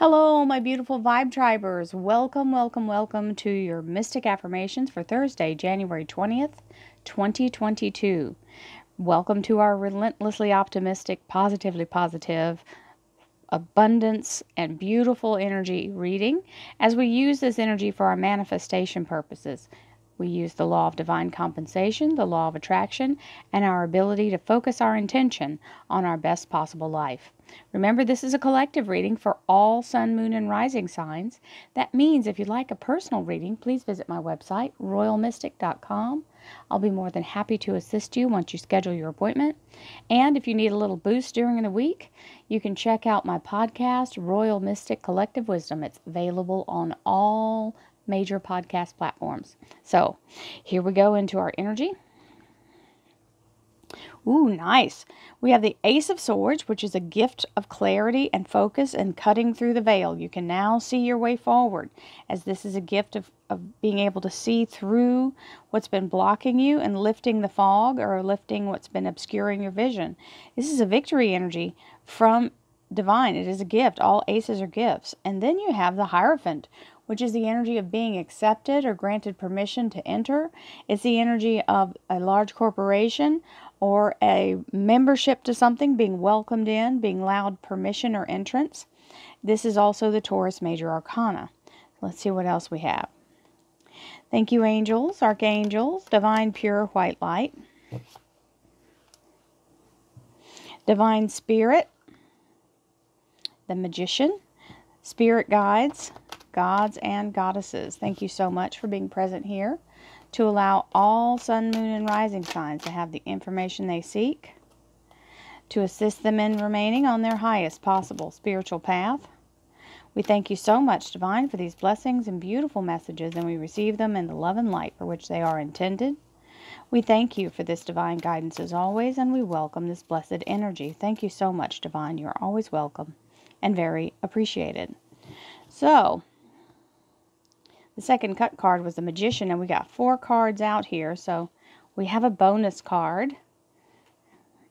Hello, my beautiful Vibe Tribers. Welcome, welcome, welcome to your Mystic Affirmations for Thursday, January 20th, 2022. Welcome to our relentlessly optimistic, positively positive, abundance, and beautiful energy reading as we use this energy for our manifestation purposes. We use the law of divine compensation, the law of attraction, and our ability to focus our intention on our best possible life. Remember, this is a collective reading for all sun, moon, and rising signs. That means if you'd like a personal reading, please visit my website, royalmystic.com. I'll be more than happy to assist you once you schedule your appointment. And if you need a little boost during the week, you can check out my podcast, Royal Mystic Collective Wisdom. It's available on all major podcast platforms. So here we go into our energy. Ooh, nice. We have the Ace of Swords, which is a gift of clarity and focus and cutting through the veil. You can now see your way forward, as this is a gift of, of being able to see through what's been blocking you and lifting the fog or lifting what's been obscuring your vision. This is a victory energy from divine. It is a gift. All aces are gifts. And then you have the Hierophant, which is the energy of being accepted or granted permission to enter. It's the energy of a large corporation or a membership to something being welcomed in, being allowed permission or entrance. This is also the Taurus Major Arcana. Let's see what else we have. Thank you, angels, archangels, divine pure white light, divine spirit, the magician, spirit guides, gods and goddesses. Thank you so much for being present here to allow all sun, moon, and rising signs to have the information they seek, to assist them in remaining on their highest possible spiritual path. We thank you so much, Divine, for these blessings and beautiful messages, and we receive them in the love and light for which they are intended. We thank you for this divine guidance as always, and we welcome this blessed energy. Thank you so much, Divine. You are always welcome and very appreciated. So, the second cut card was the Magician, and we got four cards out here. So we have a bonus card.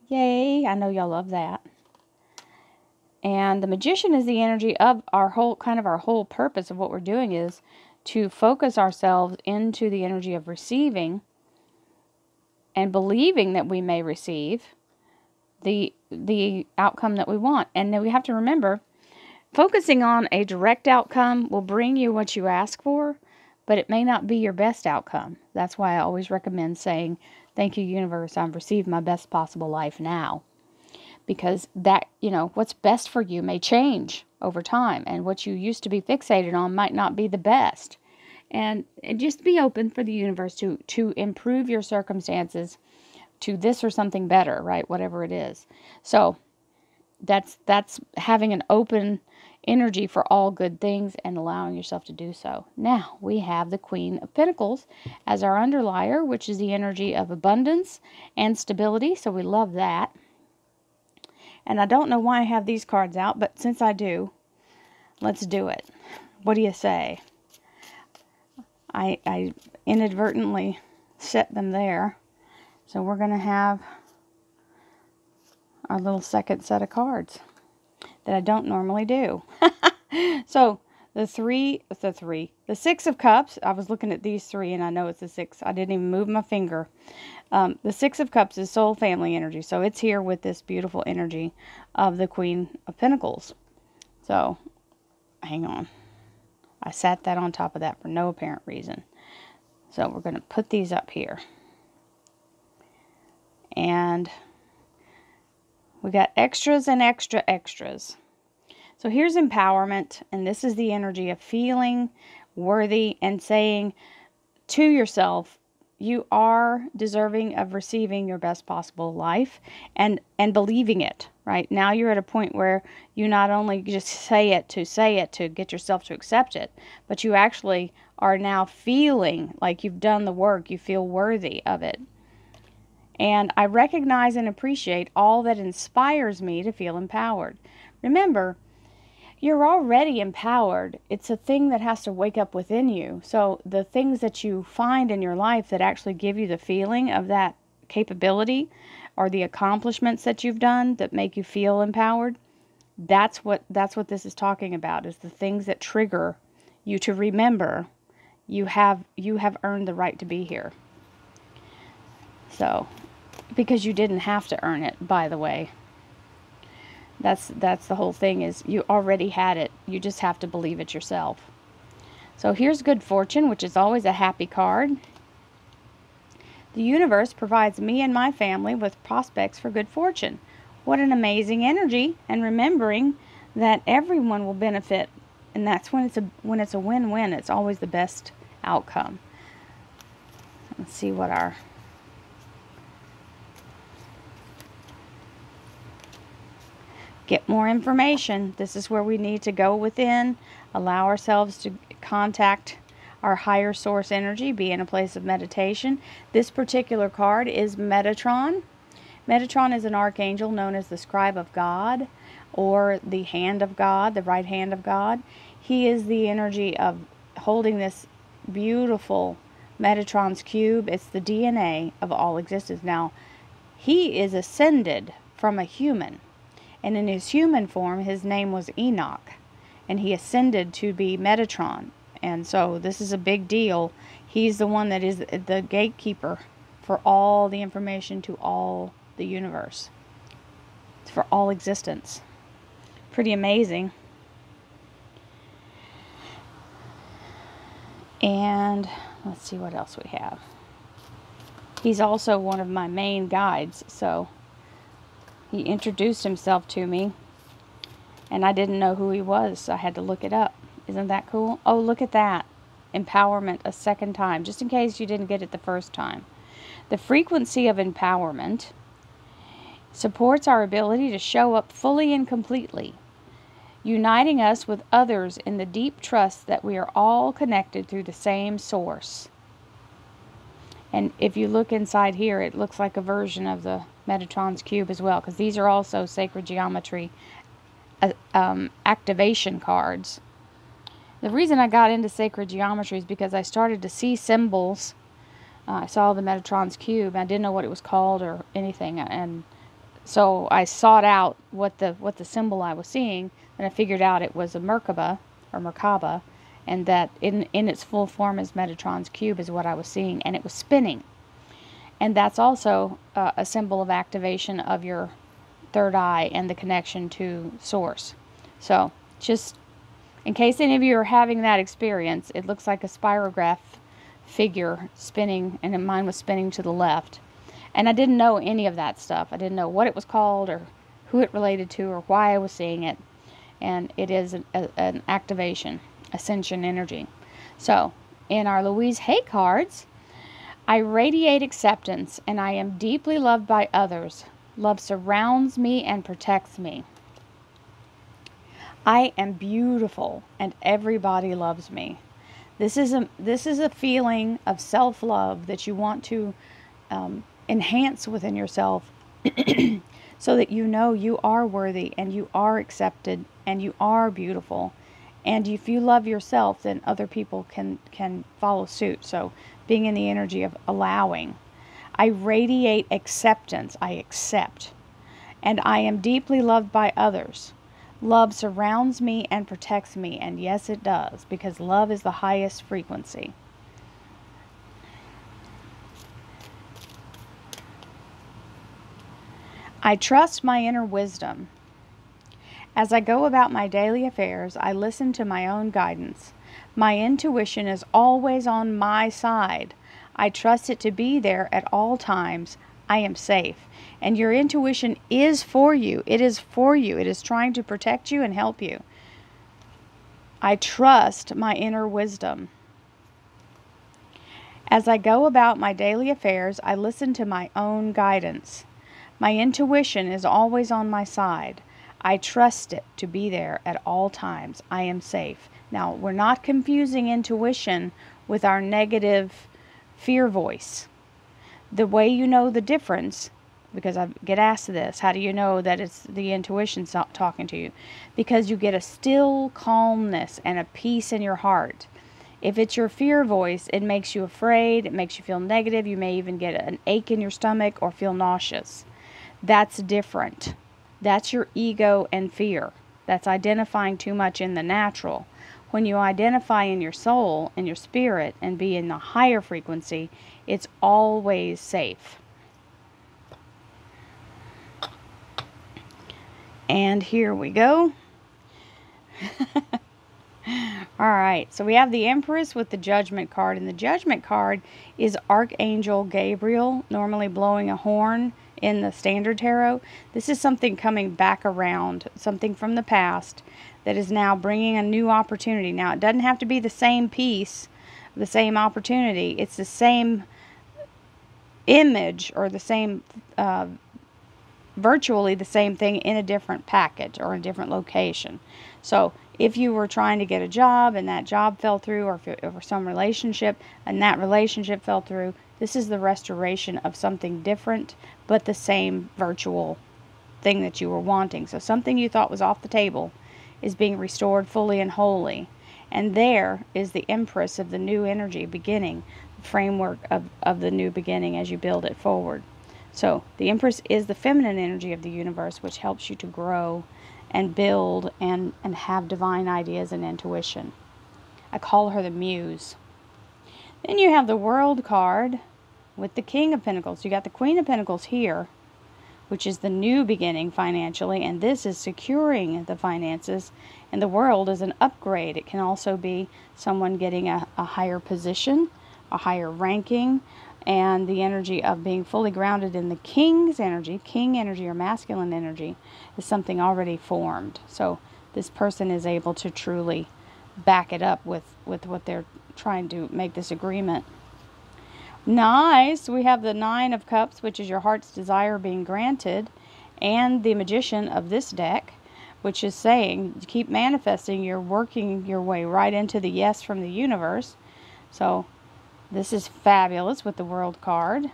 Yay! I know y'all love that. And the Magician is the energy of our whole, kind of our whole purpose of what we're doing is to focus ourselves into the energy of receiving and believing that we may receive the the outcome that we want. And then we have to remember Focusing on a direct outcome will bring you what you ask for, but it may not be your best outcome. That's why I always recommend saying, Thank you, universe, I've received my best possible life now. Because that, you know, what's best for you may change over time, and what you used to be fixated on might not be the best. And, and just be open for the universe to, to improve your circumstances to this or something better, right? Whatever it is. So that's that's having an open energy for all good things and allowing yourself to do so. Now we have the Queen of Pentacles as our underlier, which is the energy of abundance and stability. So we love that. And I don't know why I have these cards out, but since I do, let's do it. What do you say? I, I inadvertently set them there. So we're going to have our little second set of cards that I don't normally do. so the three, the three, the six of cups, I was looking at these three and I know it's the six. I didn't even move my finger. Um, the six of cups is soul family energy. So it's here with this beautiful energy of the queen of pentacles. So hang on. I sat that on top of that for no apparent reason. So we're going to put these up here. And we got extras and extra extras. So here's empowerment, and this is the energy of feeling worthy and saying to yourself, you are deserving of receiving your best possible life and and believing it right now you're at a point where you not only just say it to say it to get yourself to accept it but you actually are now feeling like you've done the work you feel worthy of it and I recognize and appreciate all that inspires me to feel empowered. Remember, you're already empowered. It's a thing that has to wake up within you. So the things that you find in your life that actually give you the feeling of that capability or the accomplishments that you've done that make you feel empowered, That's what that's what this is talking about is the things that trigger you to remember you have you have earned the right to be here. So, because you didn't have to earn it, by the way. That's that's the whole thing is you already had it. You just have to believe it yourself. So here's good fortune, which is always a happy card. The universe provides me and my family with prospects for good fortune. What an amazing energy and remembering that everyone will benefit and that's when it's a when it's a win-win, it's always the best outcome. Let's see what our get more information. This is where we need to go within, allow ourselves to contact our higher source energy, be in a place of meditation. This particular card is Metatron. Metatron is an archangel known as the scribe of God or the hand of God, the right hand of God. He is the energy of holding this beautiful Metatron's cube. It's the DNA of all existence. Now, he is ascended from a human. And in his human form, his name was Enoch. And he ascended to be Metatron. And so this is a big deal. He's the one that is the gatekeeper for all the information to all the universe, It's for all existence. Pretty amazing. And let's see what else we have. He's also one of my main guides, so he introduced himself to me and I didn't know who he was, so I had to look it up. Isn't that cool? Oh, look at that. Empowerment a second time, just in case you didn't get it the first time. The frequency of empowerment supports our ability to show up fully and completely, uniting us with others in the deep trust that we are all connected through the same source. And if you look inside here, it looks like a version of the Metatron's cube as well, because these are also sacred geometry uh, um, activation cards. The reason I got into sacred geometry is because I started to see symbols. Uh, I saw the Metatron's cube. I didn't know what it was called or anything, and so I sought out what the what the symbol I was seeing, and I figured out it was a Merkaba or Merkaba, and that in in its full form as Metatron's cube is what I was seeing, and it was spinning. And that's also uh, a symbol of activation of your third eye and the connection to source. So just in case any of you are having that experience, it looks like a spirograph figure spinning, and mine was spinning to the left. And I didn't know any of that stuff. I didn't know what it was called or who it related to or why I was seeing it. And it is an, a, an activation, ascension energy. So, in our Louise Hay cards, I radiate acceptance and I am deeply loved by others. Love surrounds me and protects me. I am beautiful and everybody loves me. This is a this is a feeling of self-love that you want to um, enhance within yourself so that you know you are worthy and you are accepted and you are beautiful and if you love yourself then other people can can follow suit so being in the energy of allowing. I radiate acceptance. I accept. And I am deeply loved by others. Love surrounds me and protects me. And yes, it does, because love is the highest frequency. I trust my inner wisdom. As I go about my daily affairs, I listen to my own guidance. My intuition is always on my side. I trust it to be there at all times. I am safe. And your intuition is for you. It is for you. It is trying to protect you and help you. I trust my inner wisdom. As I go about my daily affairs, I listen to my own guidance. My intuition is always on my side. I trust it to be there at all times. I am safe. Now, we're not confusing intuition with our negative fear voice. The way you know the difference, because I get asked this, how do you know that it's the intuition talking to you? Because you get a still calmness and a peace in your heart. If it's your fear voice, it makes you afraid, it makes you feel negative, you may even get an ache in your stomach or feel nauseous. That's different. That's your ego and fear. That's identifying too much in the natural. When you identify in your soul, and your spirit, and be in the higher frequency, it's always safe. And here we go. All right, so we have the Empress with the Judgment card, and the Judgment card is Archangel Gabriel, normally blowing a horn in the Standard Tarot. This is something coming back around, something from the past that is now bringing a new opportunity. Now, it doesn't have to be the same piece, the same opportunity. It's the same image or the same, uh, virtually the same thing in a different package or a different location. So, if you were trying to get a job and that job fell through, or if it, some relationship and that relationship fell through, this is the restoration of something different but the same virtual thing that you were wanting. So something you thought was off the table is being restored fully and wholly. And there is the empress of the new energy beginning, the framework of, of the new beginning as you build it forward. So the empress is the feminine energy of the universe, which helps you to grow and build and, and have divine ideas and intuition. I call her the muse. Then you have the world card with the king of pentacles. You got the queen of pentacles here, which is the new beginning financially, and this is securing the finances. And the world is an upgrade. It can also be someone getting a, a higher position, a higher ranking, and the energy of being fully grounded in the king's energy, king energy or masculine energy, is something already formed. So this person is able to truly back it up with, with what they're trying to make this agreement. Nice. We have the Nine of Cups, which is your heart's desire being granted, and the Magician of this deck, which is saying keep manifesting. You're working your way right into the yes from the universe. So this is fabulous with the World card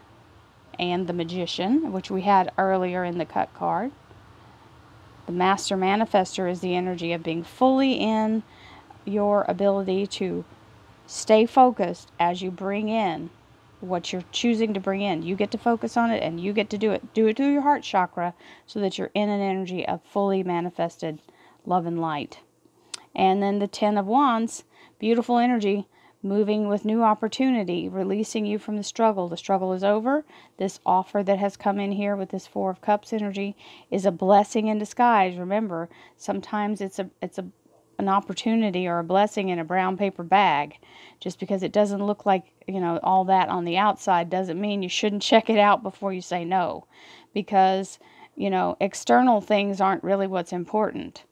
and the Magician, which we had earlier in the cut card. The Master Manifester is the energy of being fully in your ability to stay focused as you bring in what you're choosing to bring in. You get to focus on it and you get to do it. Do it through your heart chakra so that you're in an energy of fully manifested love and light. And then the Ten of Wands, beautiful energy moving with new opportunity, releasing you from the struggle. The struggle is over. This offer that has come in here with this 4 of cups energy is a blessing in disguise. Remember, sometimes it's a it's a an opportunity or a blessing in a brown paper bag. Just because it doesn't look like, you know, all that on the outside doesn't mean you shouldn't check it out before you say no. Because, you know, external things aren't really what's important.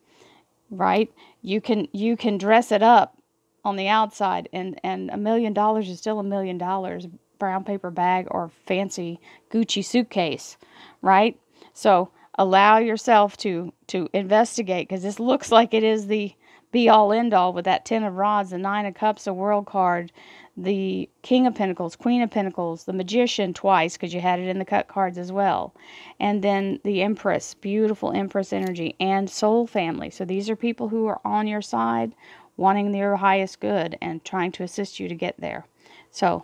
Right? You can you can dress it up on the outside and and a million dollars is still a million dollars brown paper bag or fancy Gucci suitcase right so allow yourself to to investigate because this looks like it is the be all end all with that ten of rods the nine of cups the world card the king of pentacles queen of pentacles the magician twice because you had it in the cut cards as well. And then the empress beautiful empress energy and soul family. So these are people who are on your side wanting your highest good and trying to assist you to get there. So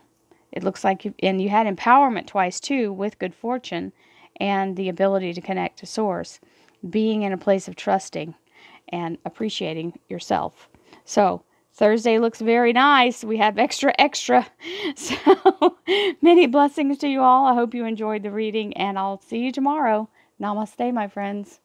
it looks like you, and you had empowerment twice too with good fortune and the ability to connect to source, being in a place of trusting and appreciating yourself. So Thursday looks very nice. We have extra, extra. So many blessings to you all. I hope you enjoyed the reading, and I'll see you tomorrow. Namaste, my friends.